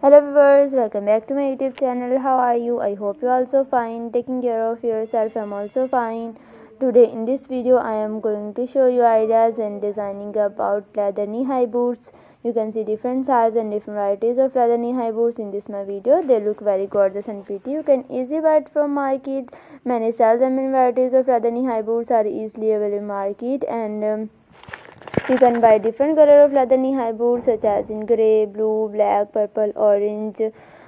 hello viewers welcome back to my youtube channel. How are you? I hope you also fine. Taking care of yourself i'm also fine. Today in this video i am going to show you ideas and designing about leather knee-high boots. You can see different sizes and different varieties of leather knee-high boots in this my video. They look very gorgeous and pretty. You can easily buy it from market. Many styles and varieties of leather knee-high boots are easily available in market and um, you can buy different color of leather knee-high boots such as in grey, blue, black, purple, orange.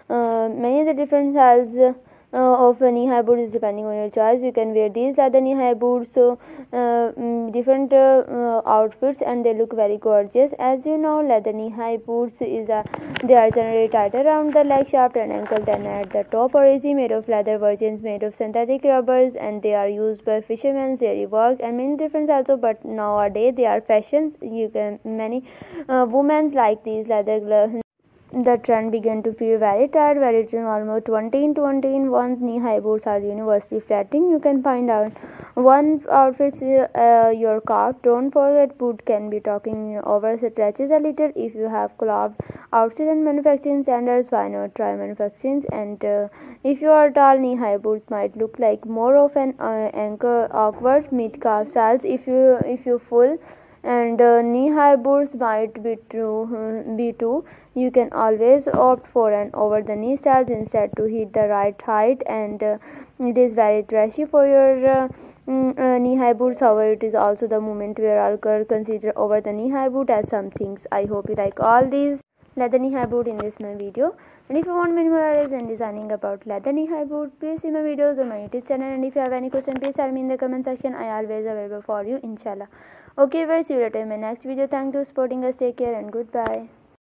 Uh, many of the different sizes uh, of knee-high boots is depending on your choice. You can wear these leather knee-high boots so uh, mm, different uh, outfits and they look very gorgeous. As you know, leather knee-high boots is a they are generally tied around the leg shaft and ankle then at the top or easy made of leather versions made of synthetic rubbers and they are used by fishermen, dairy work and many different also but nowadays they are fashions. You can many uh, women like these leather gloves the trend began to feel very tired, very thin, almost 20 in 20 in one knee-high boots are universally flattening. You can find out one outfit uh, your calf. Don't forget boot can be talking over stretches a little. If you have clogged outside and manufacturing standards, why not try manufacturing? And uh, if you are tall, knee-high boots might look like more of an uh, anchor awkward mid-calf styles. If you if you full and uh, knee-high boots might be true uh, be too. You can always opt for an over the knee style instead to hit the right height and uh, it is very dressy for your uh, mm, uh, knee-high boots however it is also the moment where i'll consider over the knee-high boot as some things. I hope you like all these leather knee-high boot in this my video. And if you want many more ideas and designing about leather knee-high boot please see my videos on my youtube channel. And if you have any question please tell me in the comment section. I always available for you inshallah. Okay guys see you later in my next video. Thank you for supporting us. Take care and goodbye